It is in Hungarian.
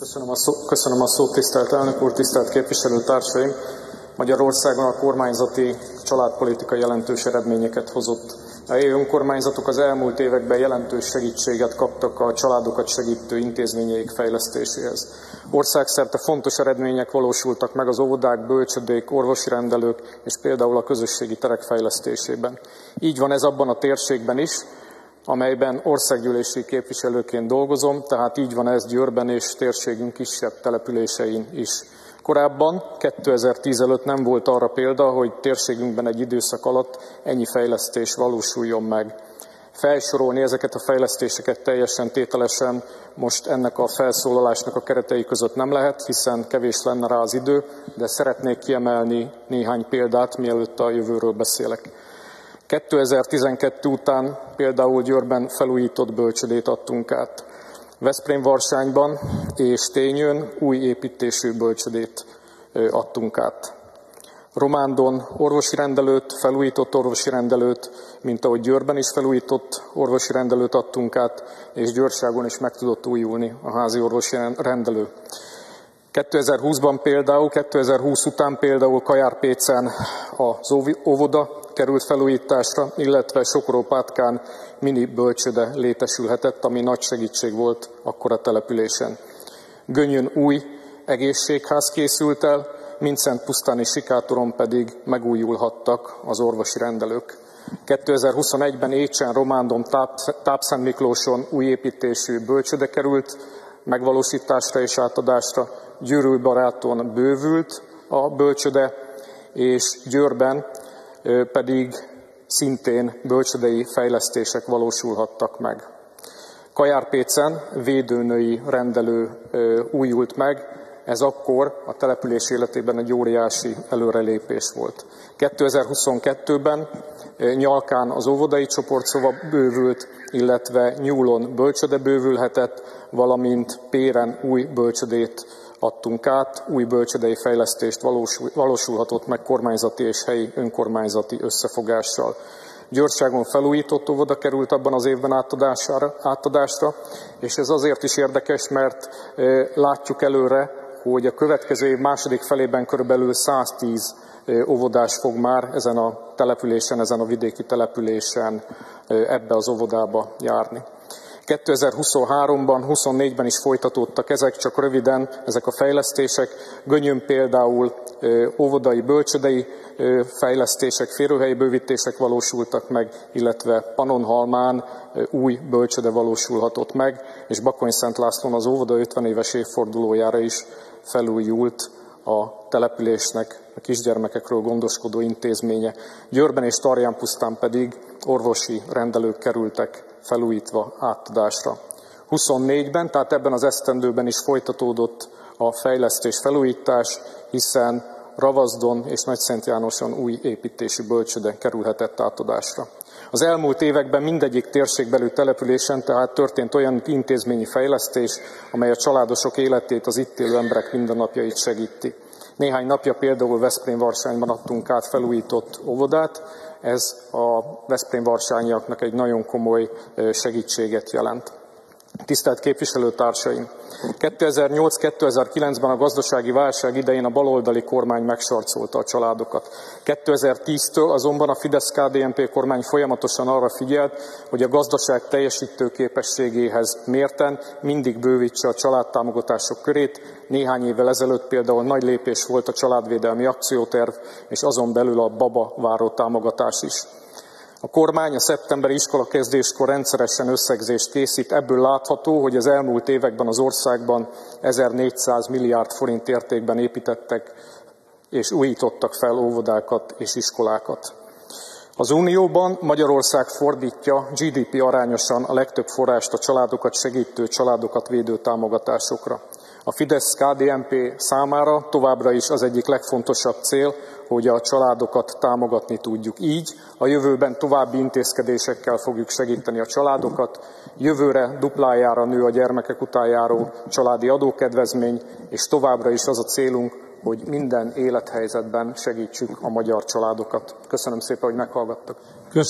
Köszönöm a, szó, köszönöm a szót, tisztelt elnök úr, tisztelt képviselőtársaim! Magyarországon a kormányzati családpolitika jelentős eredményeket hozott. A helyi önkormányzatok az elmúlt években jelentős segítséget kaptak a családokat segítő intézményeik fejlesztéséhez. Országszerte fontos eredmények valósultak meg az óvodák, bölcsödék, orvosi rendelők és például a közösségi terek fejlesztésében. Így van ez abban a térségben is, amelyben országgyűlési képviselőként dolgozom, tehát így van ez Győrben és térségünk kisebb településein is. Korábban, 2010 előtt nem volt arra példa, hogy térségünkben egy időszak alatt ennyi fejlesztés valósuljon meg. Felsorolni ezeket a fejlesztéseket teljesen tételesen most ennek a felszólalásnak a keretei között nem lehet, hiszen kevés lenne rá az idő, de szeretnék kiemelni néhány példát, mielőtt a jövőről beszélek. 2012 után például Győrben felújított bölcsödét adtunk át. Veszprém-Varsányban és Tényön új építésű bölcsödét adtunk át. Romándon orvosi rendelőt, felújított orvosi rendelőt, mint ahogy Győrben is felújított orvosi rendelőt adtunk át, és Győrságon is meg tudott újulni a házi orvosi rendelő. 2020-ban például, 2020 után például Kajárpécen az óvoda került felújításra, illetve Sokorópátkán mini bölcsöde létesülhetett, ami nagy segítség volt akkor a településen. Gönyön új egészségház készült el, Mincent pusztáni sikátoron pedig megújulhattak az orvosi rendelők. 2021-ben Écsen, Romándon, Tápszent Miklóson új építésű bölcsöde került megvalósításra és átadásra, Győrű baráton bővült a bölcsöde, és Győrben pedig szintén bölcsödei fejlesztések valósulhattak meg. Kajárpécen védőnői rendelő újult meg, ez akkor a település életében egy óriási előrelépés volt. 2022-ben Nyalkán az óvodai csoportszova bővült, illetve Nyúlon bölcsöde bővülhetett, valamint Péren új bölcsödét adtunk át, új bölcsödei fejlesztést valósul, valósulhatott meg kormányzati és helyi önkormányzati összefogással. Győrságon felújított óvoda került abban az évben átadásra, és ez azért is érdekes, mert látjuk előre, hogy a következő év második felében körülbelül 110 óvodás fog már ezen a településen, ezen a vidéki településen ebbe az óvodába járni. 2023-ban, 24-ben is folytatódtak ezek, csak röviden ezek a fejlesztések. Gönyön például óvodai, bölcsödei fejlesztések, férőhelyi bővítések valósultak meg, illetve Panonhalmán új bölcsöde valósulhatott meg, és Bakony Szent Lászlón az óvoda 50 éves évfordulójára is felújult a településnek a kisgyermekekről gondoskodó intézménye. Győrben és Tarján pusztán pedig orvosi rendelők kerültek felújítva átadásra. 24-ben, tehát ebben az esztendőben is folytatódott a fejlesztés felújítás, hiszen Ravazdon és Nagyszent Jánoson új építésű bölcsöde kerülhetett átadásra. Az elmúlt években mindegyik térségbelű településen tehát történt olyan intézményi fejlesztés, amely a családosok életét, az itt élő emberek mindennapjait segíti. Néhány napja például Veszprém-Varsányban adtunk át felújított óvodát, ez a Veszprém-Varsányiaknak egy nagyon komoly segítséget jelent. Tisztelt képviselőtársaim! 2008-2009-ben a gazdasági válság idején a baloldali kormány megsarcolta a családokat. 2010-től azonban a Fidesz-KDNP kormány folyamatosan arra figyelt, hogy a gazdaság teljesítő képességéhez mérten mindig bővítse a családtámogatások körét. Néhány évvel ezelőtt például nagy lépés volt a családvédelmi akcióterv, és azon belül a baba váró támogatás is. A kormány a szeptemberi iskola kezdéskor rendszeresen összegzést készít. Ebből látható, hogy az elmúlt években az országban 1400 milliárd forint értékben építettek és újítottak fel óvodákat és iskolákat. Az Unióban Magyarország fordítja GDP arányosan a legtöbb forrást a családokat segítő, családokat védő támogatásokra. A Fidesz-KDNP számára továbbra is az egyik legfontosabb cél, hogy a családokat támogatni tudjuk. Így a jövőben további intézkedésekkel fogjuk segíteni a családokat. Jövőre duplájára nő a gyermekek után járó családi adókedvezmény, és továbbra is az a célunk, hogy minden élethelyzetben segítsük a magyar családokat. Köszönöm szépen, hogy meghallgattak. Köszönöm.